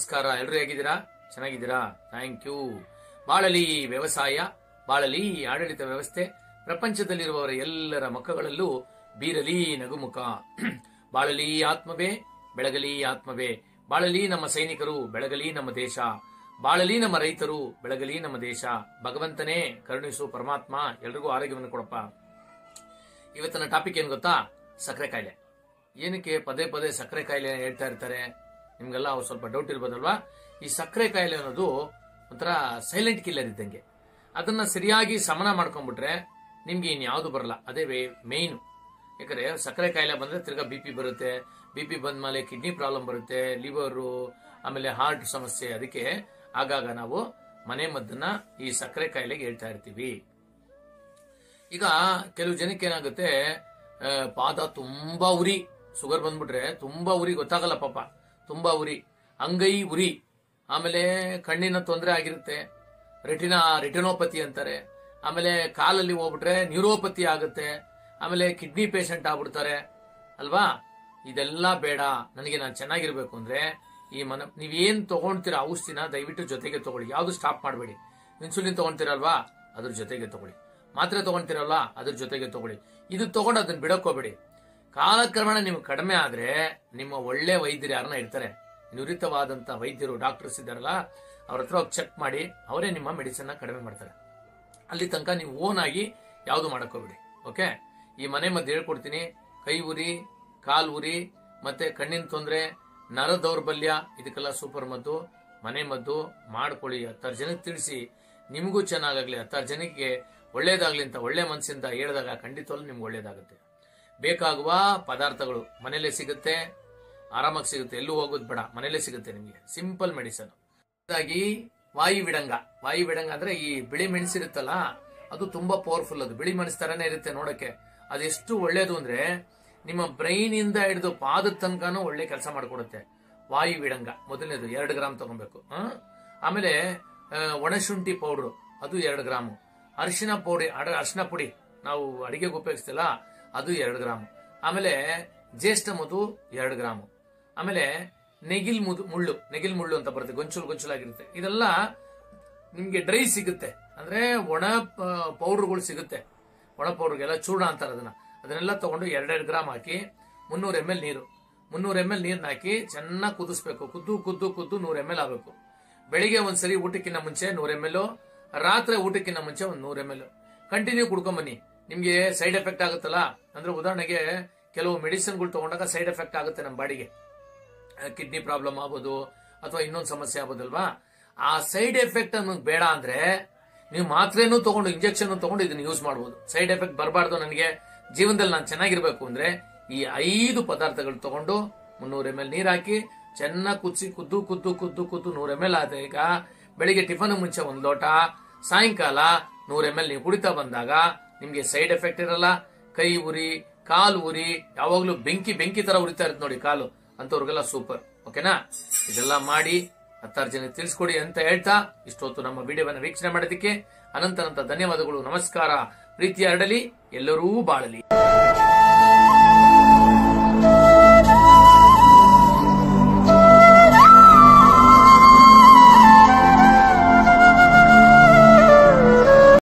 ನಮಸ್ಕಾರ ಎಲ್ಲರೂ ಹೇಗಿದ್ದೀರಾ? ಚೆನ್ನಾಗಿದ್ದೀರಾ? ಥ್ಯಾಂಕ್ ಯು ಬಾಳಲಿ ವ್ಯವಸಾಯ, ಬಾಳಲಿ ಆಡಳಿತ ವ್ಯವಸ್ಥೆ, ಪ್ರಪಂಚದಲ್ಲಿರುವವರ ಎಲ್ಲರ ಮುಖಗಳಲ್ಲೂ ಬೀರಲಿ ನಗುಮುಖ. ಬಾಳಲಿ ಆತ್ಮವೇ, ಬೆಳಗಲಿ ಆತ್ಮವೇ. ಬಾಳಲಿ ನಮ್ಮ ಸೈನಿಕರು, ಬೆಳಗಲಿ ನಮ್ಮ ದೇಶ. ಬಾಳಲಿ ನಮ್ಮ ರೈತರು, ಬೆಳಗಲಿ ನಮ್ಮ ದೇಶ. ಭಗವಂತನೇ, ಕರುಣಿಸು ಪರಮಾತ್ಮ, ಎಲ್ರಿಗೂ ಆರೋಗ್ಯವನ್ನು ಕೊಡಪ್ಪ. ಇವತ್ತಿನ ಟಾಪಿಕ್ ಏನ್ ಗೊತ್ತಾ? ಸಕ್ಕರೆ ಕಾಯಿಲೆ. ಏನಕ್ಕೆ ಪದೇ ಪದೇ ಸಕ್ಕರೆ ಕಾಯಿಲೆ ಹೇಳ್ತಾ ಇರ್ತಾರೆ? ನಿಮ್ಗೆಲ್ಲ ಅವ್ರು ಸ್ವಲ್ಪ ಡೌಟ್ ಇರ್ಬೋದಲ್ವಾ? ಈ ಸಕ್ಕರೆ ಕಾಯಿಲೆ ಅನ್ನೋದು ಒಂಥರ ಸೈಲೆಂಟ್ ಕಿಲ್ಲರ್ ಇದ್ದಂಗೆ. ಅದನ್ನ ಸರಿಯಾಗಿ ಸಮನ ಮಾಡ್ಕೊಂಡ್ಬಿಟ್ರೆ ನಿಮ್ಗೆ ಇನ್ಯಾವುದು ಬರಲ್ಲ. ಅದೇ ಮೇನ್ ಯಾಕಂದ್ರೆ ಸಕ್ಕರೆ ಕಾಯಿಲೆ ಬಂದ್ರೆ ತಿರ್ಗಾ ಬಿ ಪಿ ಬರುತ್ತೆ. ಬಿ ಪಿ ಬಂದ್ಮೇಲೆ ಕಿಡ್ನಿ ಪ್ರಾಬ್ಲಮ್ ಬರುತ್ತೆ ಲಿವರು ಆಮೇಲೆ ಹಾರ್ಟ್ ಸಮಸ್ಯೆ. ಅದಕ್ಕೆ ಆಗಾಗ ನಾವು ಮನೆ ಮದ್ದನ್ನ ಈ ಸಕ್ಕರೆ ಕಾಯಿಲೆಗೆ ಹೇಳ್ತಾ ಇರ್ತೀವಿ. ಈಗ ಕೆಲವು ಜನಕ್ಕೆ ಏನಾಗುತ್ತೆ ಪಾದ ತುಂಬಾ ಉರಿ ಶುಗರ್ ಬಂದ್ಬಿಟ್ರೆ ತುಂಬಾ ಉರಿ ಗೊತ್ತಾಗಲ್ಲ ಪಾಪ. ತುಂಬಾ ಉರಿ, ಅಂಗೈ ಉರಿ, ಆಮೇಲೆ ಕಣ್ಣಿನ ತೊಂದರೆ ಆಗಿರುತ್ತೆ, ರೆಟಿನ, ರೆಟಿನೋಪತಿ ಅಂತಾರೆ, ಆಮೇಲೆ ಕಾಲಲ್ಲಿ ಹೋಗ್ಬಿಟ್ರೆ ನ್ಯೂರೋಪತಿ ಆಗುತ್ತೆ, ಆಮೇಲೆ ಕಿಡ್ನಿ ಪೇಷಂಟ್ ಆಗ್ಬಿಡ್ತಾರೆ, ಅಲ್ವಾ? ಇದೆಲ್ಲ ಬೇಡ, ನನಗೆ ನಾನು ಚೆನ್ನಾಗಿರ್ಬೇಕು ಅಂದ್ರೆ ಈ ಮನ, ನೀವೇನ್ ತಗೊಳ್ತೀರಾ ಔಷಧಿನ ದಯವಿಟ್ಟು ಜೊತೆಗೆ ತಗೊಳ್ಳಿ, ಯಾವ್ದು ಸ್ಟಾಪ್ ಮಾಡಬೇಡಿ. ಇನ್ಸುಲಿನ್ ತಗೊಂತೀರಲ್ವಾ ಅದ್ರ ಜೊತೆಗೆ ತಗೊಳ್ಳಿ. ಮಾತ್ರೆ ತಗೊಂತೀರಲ್ವಾ ಅದ್ರ ಜೊತೆಗೆ ತಗೊಳ್ಳಿ. ಇದು ತಗೊಂಡು ಅದನ್ನ ಬಿಡಕೋಬೇಡಿ ಕಾಲಕ್ರಮೇಣ ನಿಮ್ಗೆ ಕಡಿಮೆ ಆದ್ರೆ ನಿಮ್ಮ ಒಳ್ಳೆ ವೈದ್ಯರು ಯಾರನ್ನ ಇರ್ತಾರೆ? ನುರಿತವಾದಂತ ವೈದ್ಯರು, ಡಾಕ್ಟರ್ಸ್ ಇದ್ದಾರಲ್ಲ, ಅವ್ರ ಹತ್ರ ಹೋಗಿ ಚೆಕ್ ಮಾಡಿ, ಅವರೇ ನಿಮ್ಮ ಮೆಡಿಸಿನ್ ಕಡಿಮೆ ಮಾಡ್ತಾರೆ. ಅಲ್ಲಿ ತನಕ ನೀವು ಓನ್ ಆಗಿ ಯಾವುದು ಮಾಡಕೋಬೇಡಿ ಓಕೆ ಈ ಮನೆ ಮದ್ದು ಹೇಳ್ಕೊಡ್ತೀನಿ, ಕೈ ಉರಿ, ಕಾಲ್ ಉರಿ, ಮತ್ತೆ ಕಣ್ಣಿನ ತೊಂದರೆ, ನರ ದೌರ್ಬಲ್ಯ, ಇದಕ್ಕೆಲ್ಲ ಸೂಪರ್ ಮದ್ದು. ಮನೆ ಮದ್ದು ಮಾಡ್ಕೊಳ್ಳಿ, ಹತ್ತಾರು ಜನಕ್ಕೆ ತಿಳಿಸಿ, ನಿಮಗೂ ಚೆನ್ನಾಗಾಗ್ಲಿ, ಹತ್ತಾರು ಜನಕ್ಕೆ ಒಳ್ಳೇದಾಗ್ಲಿ ಅಂತ ಒಳ್ಳೆ ಮನಸ್ಸಿಂದ ಹೇಳಿದಾಗ ಖಂಡಿತವಾಗ್ಲೂ ನಿಮ್ಗೆ ಒಳ್ಳೇದಾಗುತ್ತೆ. ಬೇಕಾಗುವ ಪದಾರ್ಥಗಳು ಮನೇಲೆ ಸಿಗುತ್ತೆ, ಆರಾಮಾಗಿ ಸಿಗುತ್ತೆ, ಎಲ್ಲೂ ಹೋಗೋದು ಬೇಡ ಮನೇಲೆ ಸಿಗುತ್ತೆ ನಿಮಗೆ. ಸಿಂಪಲ್ ಮೆಡಿಸನ್ ಹಾಗಾಗಿ ವಾಯು ವಿಡಂಗ. ವಾಯು ವಿಡಂಗ ಅಂದ್ರೆ ಈ ಬಿಳಿ ಮೆಣಸಿರುತ್ತಲ್ಲ ಅದು ತುಂಬಾ ಪವರ್ಫುಲ್ ಅದು. ಬಿಳಿ ಮೆಣಸು ತರನೇ ಇರುತ್ತೆ ನೋಡಕ್ಕೆ ಅದೆಷ್ಟು ಒಳ್ಳೇದು ಅಂದ್ರೆ ನಿಮ್ಮ ಬ್ರೈನ್ ಇಂದ ಹಿಡಿದು ಪಾದದ ತನಕನೂ ಒಳ್ಳೆ ಕೆಲಸ ಮಾಡಿಕೊಡುತ್ತೆ. ವಾಯು ವಿಡಂಗ. ಮೊದಲನೇದು, ಎರಡು ಗ್ರಾಮ್ ತಗೊಬೇಕು. ಆಮೇಲೆ ಒಣಶುಂಠಿ ಪೌಡ್ರು. ಅದು ಎರಡು ಗ್ರಾಮು. ಅರಿಶಿನ ಪೌಡಿ ಅರಿಶಿನ ಪುಡಿ. ನಾವು ಅಡಿಗೆಗೆ ಉಪಯೋಗಿಸ್ತಿಲ್ಲ. ಅದು ಎರಡು ಗ್ರಾಮ್. ಆಮೇಲೆ ಜ್ಯೇಷ್ಠ ಮಧು ಎರಡು ಗ್ರಾಮು. ಆಮೇಲೆ ನೆಗಿಲ್ ಮುದು ಮುಳ್ಳು, ನೆಗಿಲ್ ಮುಳ್ಳು ಅಂತ ಬರುತ್ತೆ, ಗೊಂಚಲು ಗೊಂಚಲಾಗಿರುತ್ತೆ. ಇದೆಲ್ಲ ನಿಮ್ಗೆ ಡ್ರೈ ಸಿಗುತ್ತೆ. ಅಂದ್ರೆ ಒಣ ಪೌಡರ್ಗಳು ಸಿಗುತ್ತೆ. ಒಣ ಪೌಡರ್ಗೆಲ್ಲ ಚೂರ್ಣ ಅಂತಾರೆ ಅದನ್ನ. ಅದನ್ನೆಲ್ಲ ತಗೊಂಡು ಎರಡೆರಡು ಗ್ರಾಮ್ ಹಾಕಿ ಮುನ್ನೂರು ಎಂ ಎಲ್ ನೀರು. ಮುನ್ನೂರು ಎಂ ಎಲ್ ನೀರ್ನ ಹಾಕಿ ಚೆನ್ನಾಗಿ ಕುದಿಸ್ಬೇಕು. ಕುದ್ದು ಕುದ್ದು ಕುದ್ದು ನೂರು ಎಂ ಎಲ್ ಆಗಬೇಕು. ಬೆಳಿಗ್ಗೆ ಒಂದ್ಸರಿ ಊಟಕ್ಕಿಂತ ಮುಂಚೆ ನೂರ ಎಂ ಎಲ್ ರಾತ್ರಿ ಊಟಕ್ಕಿಂತ ಮುಂಚೆ ಒಂದು ನೂರು ಎಂ ಎಲ್ ಕಂಟಿನ್ಯೂ ಕುಡ್ಕೊಂಬನ್ನಿ ನಿಮ್ಗೆ ಸೈಡ್ ಎಫೆಕ್ಟ್ ಆಗುತ್ತಲ್ಲ? ಅಂದ್ರೆ ಉದಾಹರಣೆಗೆ ಕೆಲವು ಮೆಡಿಸಿನ್ಗಳು ತಗೊಂಡಾಗ ಸೈಡ್ ಎಫೆಕ್ಟ್ ಆಗುತ್ತೆ ನಮ್ಮ ಬಾಡಿಗೆ. ಕಿಡ್ನಿ ಪ್ರಾಬ್ಲಮ್ ಆಗ್ಬೋದು, ಅಥವಾ ಇನ್ನೊಂದು ಸಮಸ್ಯೆ ಆಗೋದಲ್ವಾ ಆ ಸೈಡ್ ಎಫೆಕ್ಟ್ ಅನ್ನೋದು ಬೇಡ ಅಂದ್ರೆ ನೀವು ಮಾತ್ರೆನೂ ತಗೊಂಡು ಇಂಜೆಕ್ಷನ್ ತಗೊಂಡು ಇದನ್ನ ಯೂಸ್ ಮಾಡಬಹುದು ಸೈಡ್ ಎಫೆಕ್ಟ್ ಬರಬಾರ್ದು ನನಗೆ. ಜೀವನದಲ್ಲಿ ನಾನು ಚೆನ್ನಾಗಿರ್ಬೇಕು ಅಂದ್ರೆ ಈ ಐದು ಪದಾರ್ಥಗಳು ತಗೊಂಡು ಮುನ್ನೂರು ಎಂ ಎಲ್ ನೀರ್ ಹಾಕಿ, ಚೆನ್ನಾಗಿ ಕುದಿಸಿ, ಕುದ್ದು ಕುದ್ದು ಕುದ್ದು ಕುದ್ದು ನೂರ ಎಂ ಎಲ್ ಆದ ಈಗ ಬೆಳಿಗ್ಗೆ ಟಿಫನ್ ಮುಂಚೆ ಒಂದು ಲೋಟ, ಸಾಯಂಕಾಲ ನೂರ ಎಂ ಎಲ್ ನೀವು ಕುಡಿತಾ ಬಂದಾಗ ನಿಮ್ಗೆ ಸೈಡ್ ಎಫೆಕ್ಟ್ ಇರಲ್ಲ, ಕೈ ಉರಿ, ಕಾಲು ಉರಿ, ಯಾವಾಗ್ಲೂ ಬೆಂಕಿ ಬೆಂಕಿ ತರ ಉರಿತಾ ಇರುತ್ತೆ ನೋಡಿ ಕಾಲು. ಅಂತವ್ರಿಗೆಲ್ಲ ಸೂಪರ್ ಓಕೆನಾ ಇದೆಲ್ಲ ಮಾಡಿ ಹತ್ತಾರು ಜನ ತಿಳಿಸ್ಕೊಡಿ ಅಂತ ಹೇಳ್ತಾ ಇಷ್ಟೊತ್ತು ನಮ್ಮ ವಿಡಿಯೋವನ್ನು ವೀಕ್ಷಣೆ ಮಾಡೋದಕ್ಕೆ ಅನಂತ ಅನಂತ ಧನ್ಯವಾದಗಳು. ನಮಸ್ಕಾರ. ಪ್ರೀತಿಯ ಹರಡಲಿ. ಎಲ್ಲರೂ ಬಾಳಲಿ.